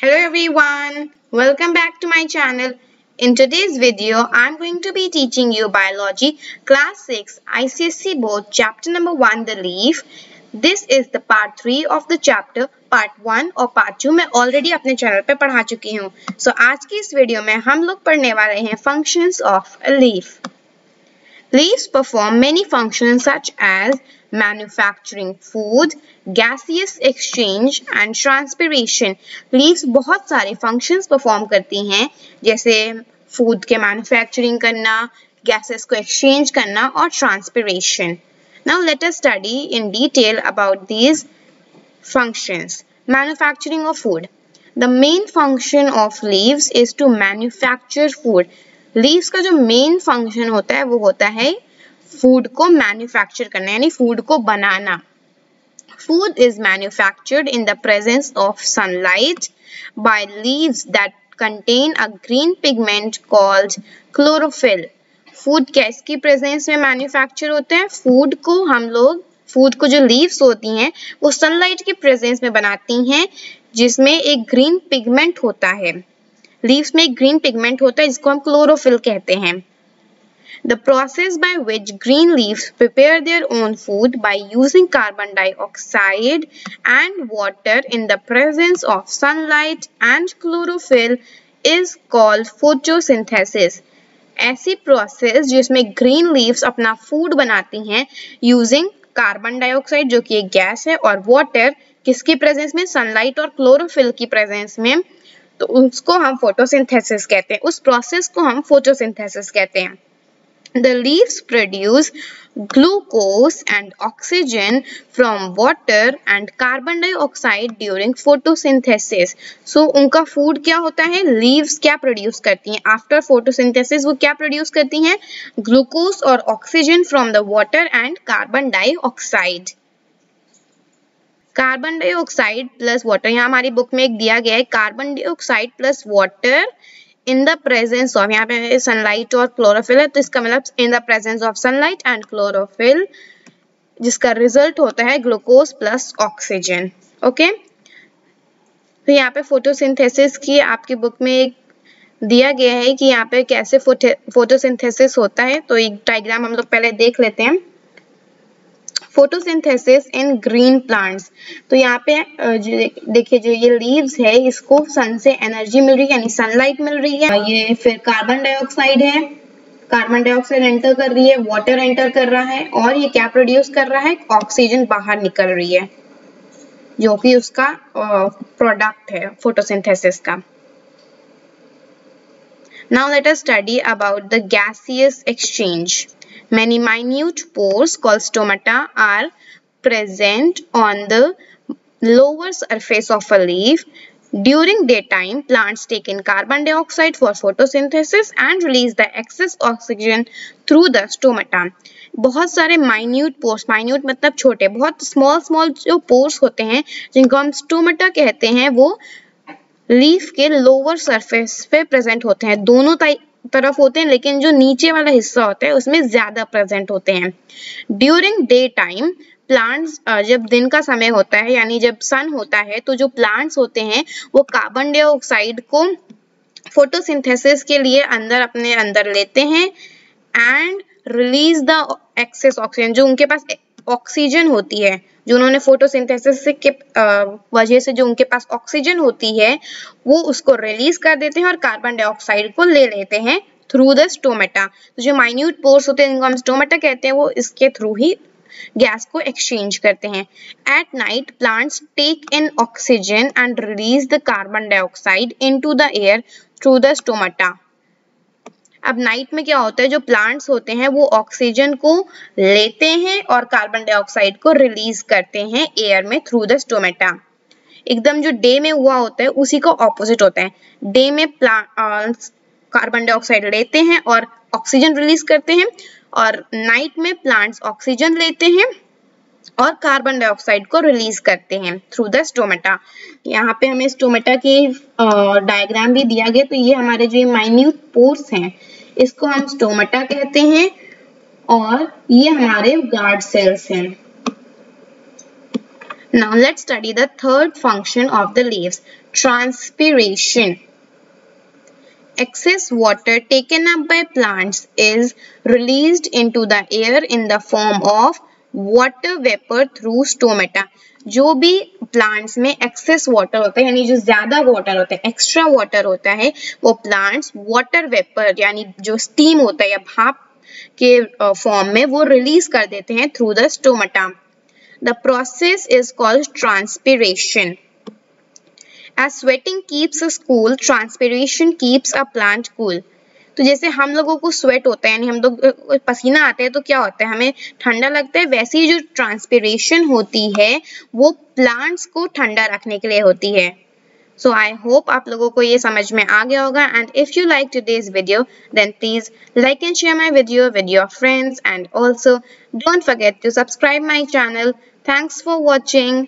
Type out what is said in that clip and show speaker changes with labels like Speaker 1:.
Speaker 1: Hello everyone, welcome back to my channel. In today's video, I'm going to be teaching you Biology Class 6 ICSC Board Chapter number 1 The Leaf. This is the part 3 of the chapter. Part 1 और part 2 मैं already अपने channel पे पढ़ा चुकी हूँ. So आज की इस वीडियो में हम लोग पढ़ने वाले हैं functions of a leaf. Leaves perform many functions such as manufacturing food, gaseous exchange and transpiration. Leaves बहुत सारे functions perform करती हैं जैसे food के manufacturing करना, gases को exchange करना और transpiration. Now let us study in detail about these functions. Manufacturing of food. The main function of leaves is to manufacture food. Leaves का जो मेन फ़ंक्शन होता है, वो होता है फ़ूड को मैन्युफैक्चर करना, यानी फ़ूड को बनाना। Food is manufactured in the presence of sunlight by leaves that contain a green pigment called chlorophyll food किसकी प्रेजेंस में मैन्युफैक्चर होते हैं? फ़ूड को हम लोग फ़ूड को जो लीव्स होती हैं, वो सनलाइट की प्रेजेंस में बनाती हैं, जिसमें एक ग्रीन पिगमेंट होता है। लीव्स में एक ग्रीन पिगमेंट होता है, जिसको हम क्लोरोफिल कहते हैं। The process by which green leaves prepare their own food by using carbon dioxide and water in the presence of sunlight and chlorophyll is called photosynthesis ऐसी प्रोसेस जिसमें ग्रीन लीव्स अपना food बनाती हैं using carbon dioxide जो कि एक gas है, और वाटर किसकी प्रेजेंस में? सनलाइट और क्लोरोफिल की प्रेजेंस में। तो उसको हम फोटोसिंथेसिस कहते हैं। उस प्रोसेस को हम फोटोसिंथेसिस कहते हैं। The leaves produce glucose and oxygen from water and carbon dioxide during photosynthesis so उनका फ़ूड क्या होता है? लीव्स क्या प्रोड्यूस करती हैं? आफ्टर फोटोसिंथेसिस वो क्या प्रोड्यूस करती हैं? ग्लूकोज और oxygen from the water and carbon dioxide carbon dioxide plus water यहाँ हमारी बुक में एक दिया गया है carbon dioxide plus water in the presence of यहाँ पे सनलाइट और क्लोरोफिल है तो इसका मतलब in the presence of sunlight and chlorophyll जिसका रिज़ल्ट होता है ग्लूकोज प्लस ऑक्सीजन ओके तो यहाँ पे फोटोसिंथेसिस की आपकी बुक में एक दिया गया है कि यहाँ पे कैसे फोटोसिंथेसिस होता है तो एक डायग्राम हम लोग पहले देख लेते हैं। फोटोसिंथेसिस इन ग्रीन प्लांट्स तो यहाँ पे देखिए, जो ये लीव्स है, इसको सन से एनर्जी मिल रही है, यानी सनलाइट मिल रही है। ये फिर कार्बन डाइऑक्साइड है। कार्बन डाइऑक्साइड एंटर कर रही है वाटर एंटर कर रहा है, और ये क्या प्रोड्यूस कर रहा है? ऑक्सीजन बाहर निकल रही है, जो कि उसका प्रोडक्ट है फोटोसिंथेसिस का। Now let us study about the gaseous exchange. Many minute pores called stomata are present on the lower surface of a leaf. During daytime, plants take in carbon dioxide for photosynthesis and release the excess oxygen through the stomata. बहुत सारे minute pores minute मतलब छोटे बहुत small small जो pores होते हैं जिनको हम स्टोमेटा कहते हैं वो लीफ के लोअर सरफेस पे प्रेजेंट होते हैं दोनों तरफ़ होते हैं, लेकिन जो नीचे वाला हिस्सा होता है, उसमें ज़्यादा प्रेजेंट होते हैं। ड्यूरिंग डे टाइम प्लांट्स जब दिन का समय होता है, यानी जब सन होता है तो जो प्लांट्स होते हैं, वो कार्बन डाइऑक्साइड को फोटोसिंथेसिस के लिए अंदर अपने अंदर लेते हैं and release the excess oxygen जो उनके पास ऑक्सीजन होती है, जो उन्होंने फोटोसिंथेसिस के वजह से जो उनके पास ऑक्सीजन होती है, वो उसको रिलीज़ कर देते हैं और कार्बन डाइऑक्साइड को ले लेते हैं थ्रू द स्टोमेटा तो जो माइन्यूट पोर्स होते हैं, जिनको हम स्टोमेटा कहते हैं, वो इसके थ्रू ही गैस को एक्सचेंज करते हैं. At night plants take in oxygen and release the carbon dioxide into the air through the stomata अब नाइट में क्या होता है, जो प्लांट्स होते हैं, वो ऑक्सीजन को लेते हैं और कार्बन डाइऑक्साइड को रिलीज़ करते हैं एयर में थ्रू द स्टोमेटा एकदम जो डे में हुआ होता है, उसी का ऑपोजिट होता है. डे में प्लांट्स कार्बन डाइऑक्साइड लेते हैं और ऑक्सीजन रिलीज़ करते हैं और नाइट में प्लांट्स ऑक्सीजन लेते हैं। और कार्बन डाइऑक्साइड को रिलीज़ करते हैं थ्रू द स्टोमेटा यहाँ पे हमें स्टोमेटा की डायग्राम भी दिया गया तो ये हमारे जो माइन्यूट पोर्स हैं, इसको हम स्टोमेटा कहते हैं और ये हमारे गार्ड सेल्स हैं। Now let study the third function of the leaves transpiration Excess water taken up by plants is released into the air in the form of water vapour through stomata जो भी plants में excess water होता है, यानी जो ज़्यादा water होता है एक्स्ट्रा वाटर होता है, वो प्लांट्स वाटर वेपर यानी जो स्टीम होता है या भाप के फॉर्म में वो रिलीज़ कर देते हैं through the stomata the process is called transpiration as sweating keeps a school transpiration keeps a plant cool cool. तो जैसे हम लोगों को स्वेट होता है, यानी हम लोग पसीना आता है तो क्या होता है? हमें ठंडा लगता है, वैसे ही जो ट्रांसपीरेशन होती है, वो प्लांट्स को ठंडा रखने के लिए होती है। सो आई होप आप लोगों को ये समझ में आ गया होगा and if you like today's video then please like and share my video with your friends and also don't forget to subscribe my channel thanks for watching